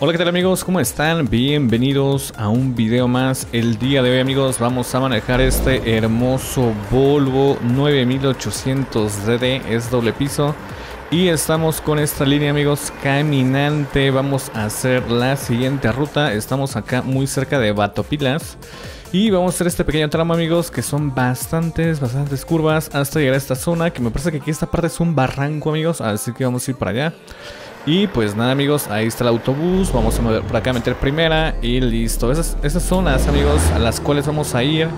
Hola qué tal amigos, ¿cómo están? Bienvenidos a un video más. El día de hoy amigos vamos a manejar este hermoso Volvo 9800DD Es doble piso. Y estamos con esta línea amigos caminante. Vamos a hacer la siguiente ruta. Estamos acá muy cerca de Batopilas. Y vamos a hacer este pequeño tramo amigos que son bastantes, bastantes curvas hasta llegar a esta zona Que me parece que aquí esta parte es un barranco amigos, así que vamos a ir para allá y pues nada amigos, ahí está el autobús, vamos a mover por acá a meter primera y listo. Esas, esas zonas amigos a las cuales vamos a ir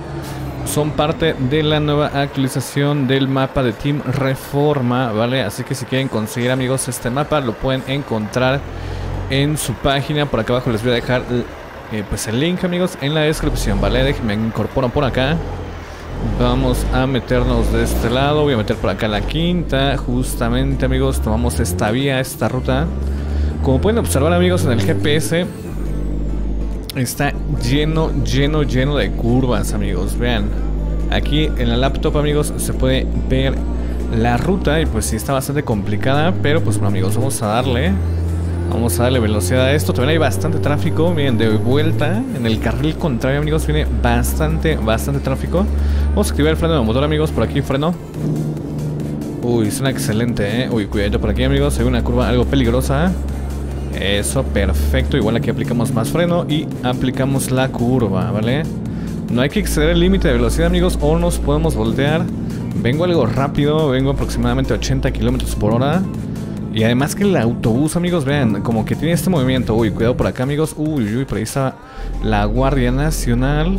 son parte de la nueva actualización del mapa de Team Reforma, ¿vale? Así que si quieren conseguir amigos este mapa lo pueden encontrar en su página. Por acá abajo les voy a dejar eh, pues el link amigos en la descripción, ¿vale? Déjenme incorporan por acá. Vamos a meternos de este lado. Voy a meter por acá la quinta. Justamente, amigos, tomamos esta vía, esta ruta. Como pueden observar, amigos, en el GPS está lleno, lleno, lleno de curvas, amigos. Vean, aquí en la laptop, amigos, se puede ver la ruta y pues sí está bastante complicada. Pero pues bueno, amigos, vamos a darle. Vamos a darle velocidad a esto. También hay bastante tráfico. Miren, de vuelta en el carril contrario, amigos, viene bastante, bastante tráfico. Vamos a activar el freno de motor, amigos. Por aquí, freno. Uy, suena excelente, ¿eh? Uy, cuidadito por aquí, amigos. Hay una curva algo peligrosa. Eso, perfecto. Igual aquí aplicamos más freno y aplicamos la curva, ¿vale? No hay que exceder el límite de velocidad, amigos, o nos podemos voltear. Vengo algo rápido, vengo aproximadamente 80 kilómetros por hora. Y además que el autobús, amigos, vean, como que tiene este movimiento. Uy, cuidado por acá, amigos. Uy, uy, por ahí está la Guardia Nacional.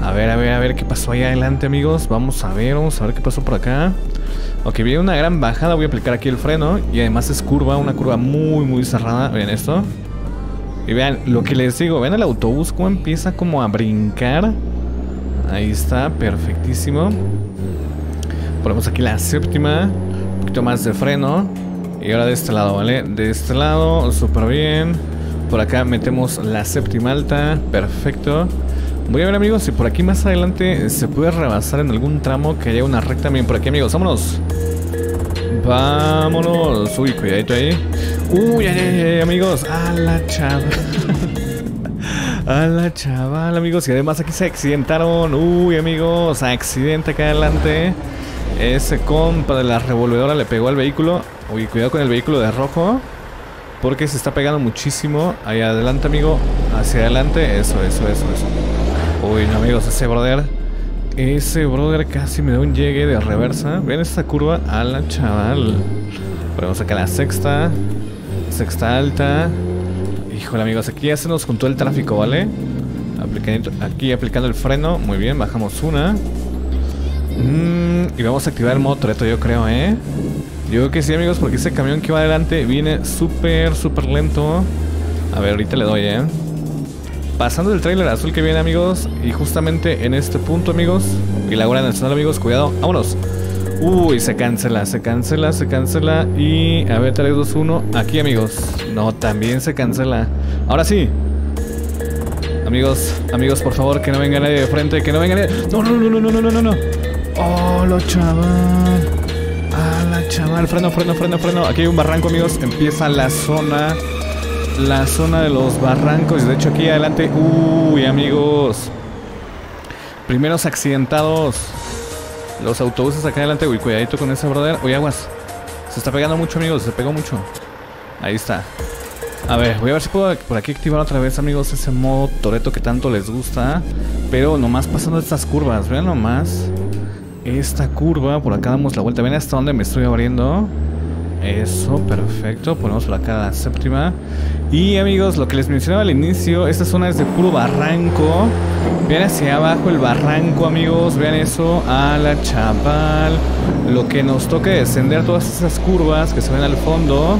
A ver, a ver, a ver qué pasó ahí adelante, amigos. Vamos a ver, vamos a ver qué pasó por acá. Ok, viene una gran bajada. Voy a aplicar aquí el freno. Y además es curva, una curva muy, muy cerrada. Vean esto. Y vean lo que les digo. Vean el autobús cómo empieza como a brincar. Ahí está, perfectísimo. Ponemos aquí la séptima poquito más de freno. Y ahora de este lado, ¿vale? De este lado, súper bien. Por acá metemos la séptima alta. Perfecto. Voy a ver, amigos, si por aquí más adelante se puede rebasar en algún tramo que haya una recta bien por aquí, amigos. Vámonos. Vámonos. Uy, cuidadito ahí. Uy, ay, ay, amigos. A la chaval. A la chaval, amigos. Y además aquí se accidentaron. Uy, amigos. Accidente acá adelante. Ese compa de la revolvedora le pegó al vehículo. Uy, cuidado con el vehículo de rojo. Porque se está pegando muchísimo. Ahí adelante, amigo. Hacia adelante. Eso, eso, eso, eso. Uy, no, amigos, ese brother. Ese brother casi me da un llegue de reversa. Ven esta curva a la chaval. Ponemos acá la sexta. Sexta alta. Híjole, amigos, aquí ya se nos juntó el tráfico, ¿vale? aquí aplicando el freno. Muy bien, bajamos una. Mm, y vamos a activar el modo Toreto, yo creo, ¿eh? Yo creo que sí, amigos, porque ese camión que va adelante viene súper, súper lento. A ver, ahorita le doy, ¿eh? Pasando el trailer azul que viene, amigos. Y justamente en este punto, amigos. Y la Guardia Nacional, amigos, cuidado. ¡Vámonos! Uy, se cancela, se cancela, se cancela. Y a ver, 3, 2, 1. Aquí, amigos. No, también se cancela. Ahora sí. Amigos, amigos, por favor, que no venga nadie de frente, que no venga nadie. No, no, no, no, no, no, no, no. Oh, lo chaval. Ah, la chaval. Freno, freno, freno, freno. Aquí hay un barranco, amigos. Empieza la zona. La zona de los barrancos. De hecho, aquí adelante. Uy, amigos. Primeros accidentados. Los autobuses acá adelante. Uy, cuidadito con ese brother. Uy, aguas. Se está pegando mucho, amigos. Se pegó mucho. Ahí está. A ver, voy a ver si puedo por aquí activar otra vez, amigos, ese modo Toreto que tanto les gusta. Pero nomás pasando estas curvas, vean nomás esta curva. Por acá damos la vuelta. Ven hasta donde me estoy abriendo. Eso, perfecto. Ponemos por acá la séptima. Y amigos, lo que les mencionaba al inicio, esta zona es de puro barranco. Vean hacia abajo el barranco, amigos. Vean eso. A la chaval. Lo que nos toca descender todas esas curvas que se ven al fondo.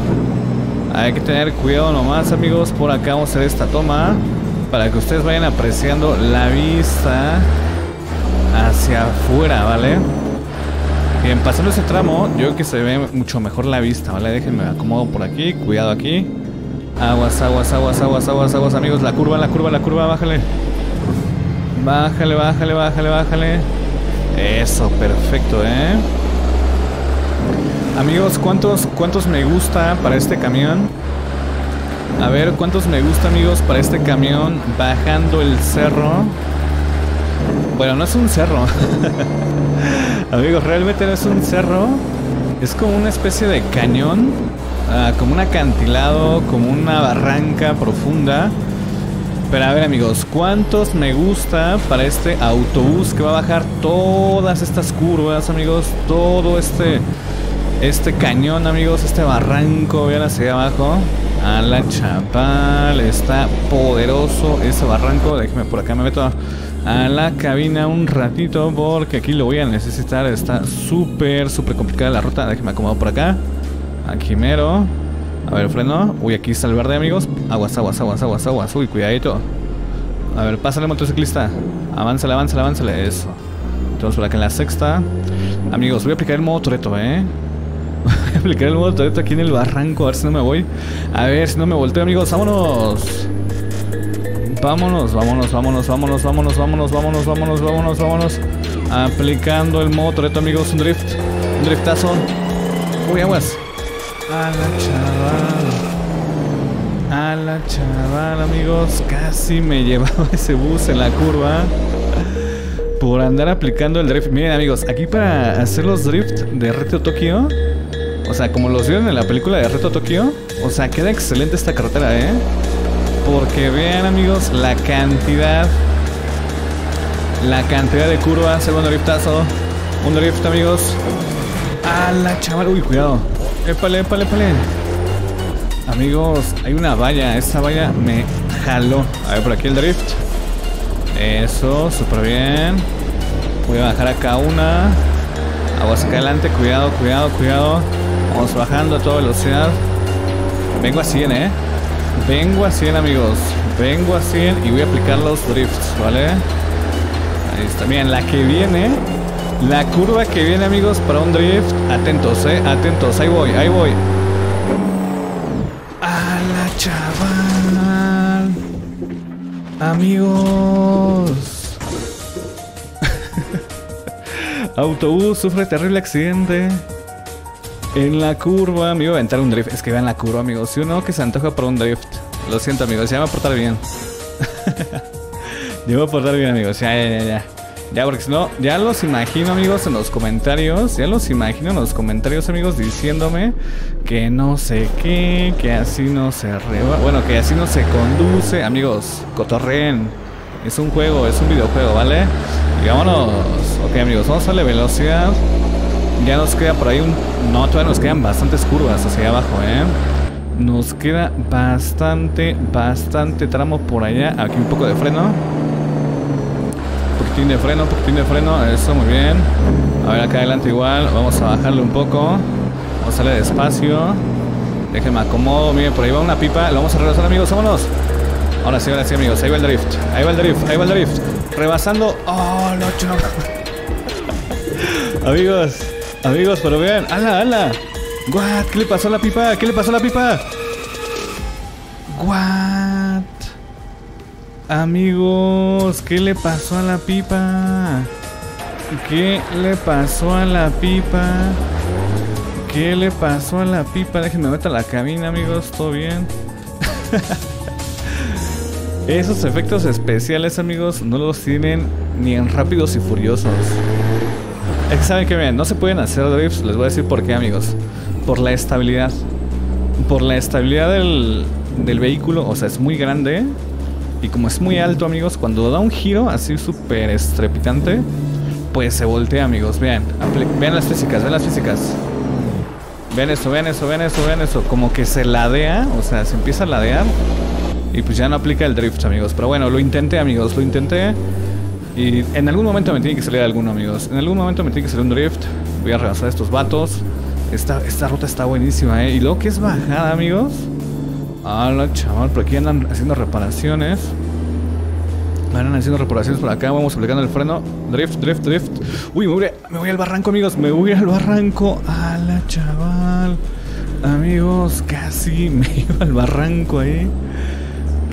Hay que tener cuidado nomás, amigos. Por acá vamos a hacer esta toma. Para que ustedes vayan apreciando la vista hacia afuera, ¿vale? Bien, pasando ese tramo, yo creo que se ve mucho mejor la vista, ¿vale? Déjenme acomodo por aquí, cuidado aquí. Aguas, aguas, aguas, aguas, aguas, aguas, amigos. La curva, la curva, la curva, bájale. Bájale, bájale, bájale, bájale. Eso, perfecto, ¿eh? Amigos, ¿cuántos, cuántos me gusta para este camión? A ver cuántos me gusta, amigos, para este camión bajando el cerro. Bueno, no es un cerro. amigos, realmente no es un cerro. Es como una especie de cañón. Ah, como un acantilado, como una barranca profunda. Pero a ver amigos, ¿cuántos me gusta para este autobús que va a bajar todas estas curvas, amigos? Todo este este cañón, amigos, este barranco, vean hacia abajo. A la chapal, está poderoso ese barranco. Déjeme por acá, me meto a la cabina un ratito porque aquí lo voy a necesitar. Está súper, súper complicada la ruta. Déjeme acomodar por acá. Aquí mero. A ver, freno. Uy, aquí está el verde, amigos. Aguas, aguas, aguas, aguas, aguas. Uy, cuidadito. A ver, pásale, motociclista. Avánzale, avánzale, avánzale. Eso. Entonces por acá en la sexta. Amigos, voy a aplicar el modo Toreto, ¿eh? Voy a aplicar el modo Toreto aquí en el barranco. A ver si no me voy. A ver si no me volteo, amigos. ¡Vámonos! Vámonos, vámonos, vámonos, vámonos, vámonos, vámonos, vámonos, vámonos, vámonos, vámonos. Aplicando el modo Toreto, amigos. Un drift. Un driftazo. Uy, aguas. A la chaval. A la chaval, amigos. Casi me llevaba ese bus en la curva. Por andar aplicando el drift. Miren, amigos, aquí para hacer los drift de Reto Tokio. O sea, como los vieron en la película de Reto Tokio. O sea, queda excelente esta carretera, ¿eh? Porque vean, amigos, la cantidad. La cantidad de curvas. Segundo driftazo. Un drift, amigos. A la chaval. Uy, cuidado. Épale, épale, épale. Amigos, hay una valla. Esa valla me jaló. A ver, por aquí el drift. Eso, súper bien. Voy a bajar acá una. Aguas acá adelante. Cuidado, cuidado, cuidado. Vamos bajando a toda velocidad. Vengo a 100, eh. Vengo a 100, amigos. Vengo a 100 y voy a aplicar los drifts, ¿vale? Ahí está. Miren, la que viene la curva que viene, amigos, para un drift. Atentos, eh. Atentos. Ahí voy, ahí voy. A la chaval. Amigos. Autobús sufre terrible accidente. En la curva, me iba a aventar un drift. Es que vean la curva, amigos. Si uno que se antoja para un drift. Lo siento, amigos. Ya me voy a portar bien. ya me voy a portar bien, amigos. Ya, ya, ya, ya. Ya, porque si no, ya los imagino, amigos, en los comentarios. Ya los imagino en los comentarios, amigos, diciéndome que no sé qué, que así no se reba. Bueno, que así no se conduce. Amigos, cotorreen. Es un juego, es un videojuego, ¿vale? Y vámonos. Ok, amigos, vamos a darle velocidad. Ya nos queda por ahí un. No, todavía nos quedan bastantes curvas hacia abajo, ¿eh? Nos queda bastante, bastante tramo por allá. Aquí un poco de freno poquitín de freno, poquitín de freno, eso muy bien. A ver, acá adelante igual, vamos a bajarle un poco. Vamos a darle despacio. Déjenme acomodo, miren, por ahí va una pipa. Lo vamos a rebasar, amigos, vámonos. Ahora sí, ahora sí, amigos, ahí va el drift. Ahí va el drift, ahí va el drift. Rebasando. Oh, no, chaval. amigos, amigos, pero vean. ¡Hala, hala! What? ¿Qué le pasó a la pipa? ¿Qué le pasó a la pipa? What? Amigos, ¿qué le pasó a la pipa? ¿Qué le pasó a la pipa? ¿Qué le pasó a la pipa? Déjenme meter la cabina, amigos, ¿todo bien? Esos efectos especiales, amigos, no los tienen ni en Rápidos y Furiosos. Saben que bien, no se pueden hacer drifts, les voy a decir por qué, amigos. Por la estabilidad. Por la estabilidad del, del vehículo, o sea, es muy grande y como es muy alto, amigos, cuando da un giro así súper estrepitante, pues se voltea, amigos. Vean, vean las físicas, vean las físicas. Vean eso, vean eso, vean eso, vean eso. Como que se ladea, o sea, se empieza a ladear. Y pues ya no aplica el drift, amigos. Pero bueno, lo intenté, amigos, lo intenté. Y en algún momento me tiene que salir alguno, amigos. En algún momento me tiene que salir un drift. Voy a rebasar estos vatos. Esta, esta ruta está buenísima, ¿eh? Y luego que es bajada, amigos. Hola, chaval, por aquí andan haciendo reparaciones. Andan haciendo reparaciones por acá, vamos aplicando el freno. Drift, drift, drift. Uy, me voy, al barranco, amigos. Me voy al barranco. Hola, chaval. Amigos, casi me iba al barranco ahí.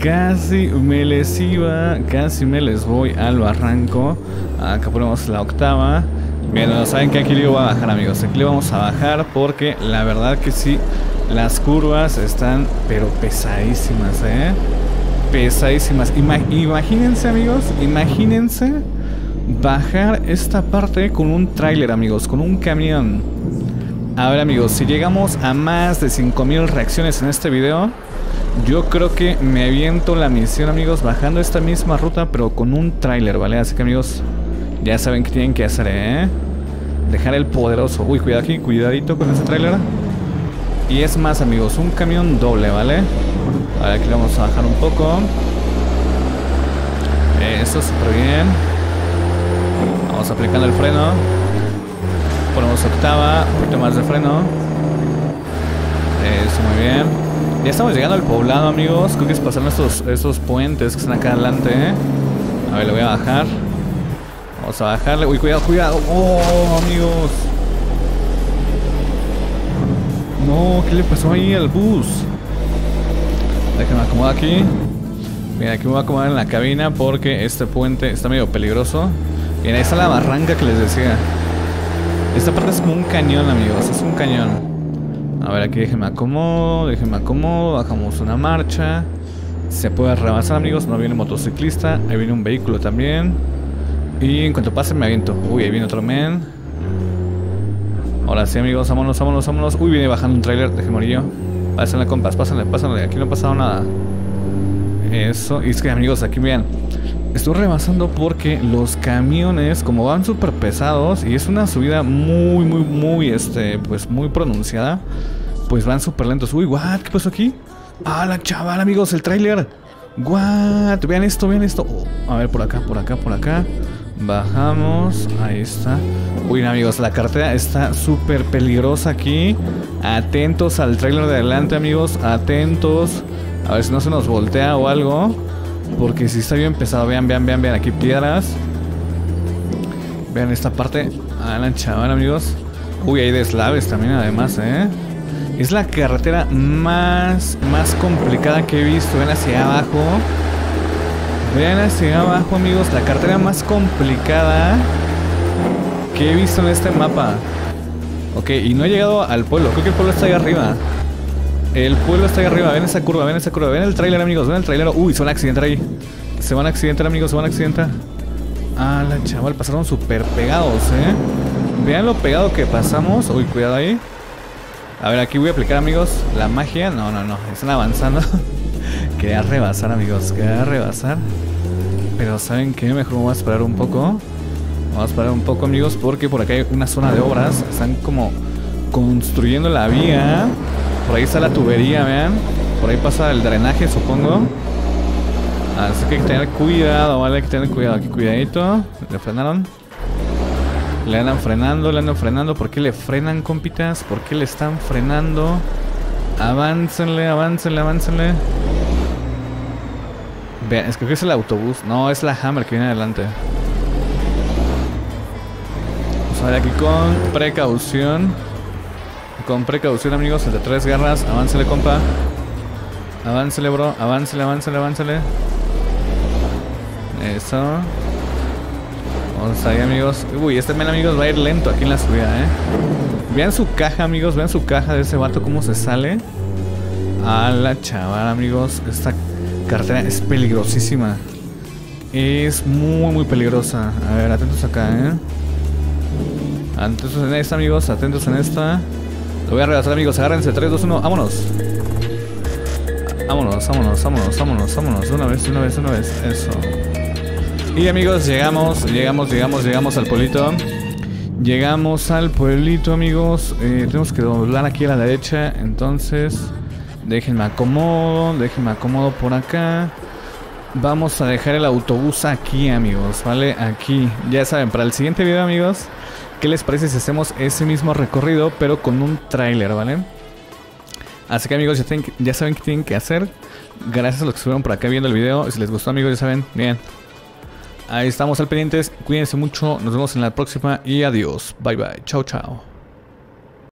Casi me les iba, casi me les voy al barranco. Acá ponemos la octava. Bien, saben que aquí le voy a bajar, amigos. Aquí le vamos a bajar porque la verdad que sí Las curvas están, pero pesadísimas, ¿eh? Pesadísimas. imagínense, amigos, imagínense bajar esta parte con un tráiler, amigos, con un camión. A ver, amigos, si llegamos a más de 5000 reacciones en este video, yo creo que me aviento la misión, amigos, bajando esta misma ruta, pero con un tráiler, ¿vale? Así que, amigos, ya saben qué tienen que hacer, ¿eh? Dejar el poderoso. Uy, cuidado aquí, cuidadito con ese tráiler. Y es más, amigos, un camión doble, ¿vale? Vale, aquí vamos a bajar un poco. Eso, súper bien. Vamos aplicando el freno. Ponemos octava, un poquito más de freno. Eso, muy bien. Ya estamos llegando al poblado, amigos. Creo que es pasando estos, puentes que están acá adelante. A ver, le voy a bajar. Vamos a bajarle. Uy, cuidado, cuidado. Oh, amigos. No, ¿qué le pasó ahí al bus? Déjenme acomodar aquí. Mira, aquí me voy a acomodar en la cabina porque este puente está medio peligroso. Mira, ahí está la barranca que les decía. Esta parte es como un cañón, amigos. Es un cañón. A ver, aquí déjenme acomodo, déjenme acomodo. Bajamos una marcha. Se puede rebasar, amigos. No viene motociclista. Ahí viene un vehículo también. Y en cuanto pase me aviento. Uy, ahí viene otro men. Ahora sí, amigos, vámonos, vámonos, vámonos. Uy, viene bajando un trailer de gemorillo. Pásenle, compas, pásenle, pásenle. Aquí no ha pasado nada. Eso. Y es que, amigos, aquí vean. Estoy rebasando porque los camiones, como van súper pesados y es una subida muy, muy, muy, este, pues muy pronunciada, pues van súper lentos. Uy, what, ¿qué pasó aquí? Ah, la chaval, amigos, el trailer. What, vean esto, vean esto. Oh, a ver, por acá, por acá, por acá. Bajamos, ahí está. Uy, amigos, la cartera está súper peligrosa aquí. Atentos al trailer de adelante, amigos. Atentos. A ver si no se nos voltea o algo. Porque si está bien pesado. Vean, vean, vean, vean. Aquí piedras. Vean esta parte. Ah, la chaval, amigos. Uy, hay deslaves también, además, ¿eh? Es la carretera más, más complicada que he visto. Ven hacia abajo. Vean hacia abajo, amigos, la cartera más complicada que he visto en este mapa. Ok, y no he llegado al pueblo. Creo que el pueblo está ahí arriba. El pueblo está ahí arriba. Ven esa curva, ven esa curva. Ven el trailer, amigos. Ven el trailer. Uy, se van a accidentar ahí. Se van a accidentar, amigos. Se van a accidentar. Ah, la chaval, pasaron súper pegados, eh. Vean lo pegado que pasamos. Uy, cuidado ahí. A ver, aquí voy a aplicar, amigos, la magia. No, no, no. Están avanzando. Quería rebasar, amigos. Quería rebasar. Pero ¿saben qué? Mejor vamos a esperar un poco. Vamos a esperar un poco, amigos, porque por acá hay una zona de obras. Están como construyendo la vía. Por ahí está la tubería, vean. Por ahí pasa el drenaje, supongo. Así que hay que tener cuidado, ¿vale? Hay que tener cuidado. Aquí, cuidadito. Le frenaron. Le andan frenando, le andan frenando. ¿Por qué le frenan, compitas? ¿Por qué le están frenando? Aváncenle, aváncenle, aváncenle. Vean, es que es el autobús. No, es la Hammer que viene adelante. Vamos a ver aquí con precaución. Con precaución, amigos. Entre tres garras. Aváncele, compa. Aváncele, bro. Aváncele, aváncele, aváncele. Eso. Vamos ahí, amigos. Uy, este men, amigos, va a ir lento aquí en la subida, ¿eh? Vean su caja, amigos. Vean su caja de ese vato, cómo se sale. A la chaval, amigos. Esta carretera es peligrosísima. Es muy, muy peligrosa. A ver, atentos acá, ¿eh? Atentos en esta, amigos. Atentos en esta. Lo voy a rebasar, amigos. Agárrense. 3, 2, 1. ¡Vámonos! Vámonos, vámonos, vámonos, vámonos, vámonos. Una vez, una vez, una vez. Eso. Y amigos, llegamos, llegamos, llegamos, llegamos al pueblito. Llegamos al pueblito, amigos. Eh, tenemos que doblar aquí a la derecha. Entonces... Déjenme acomodo, déjenme acomodo por acá. Vamos a dejar el autobús aquí, amigos, ¿vale? Aquí. Ya saben, para el siguiente video, amigos, ¿qué les parece si hacemos ese mismo recorrido, pero con un tráiler, ¿vale? Así que, amigos, ya, saben qué tienen que hacer. Gracias a los que estuvieron por acá viendo el video. Si les gustó, amigos, ya saben, bien. Ahí estamos al pendientes. Cuídense mucho. Nos vemos en la próxima y adiós. Bye, bye. Chao, chao.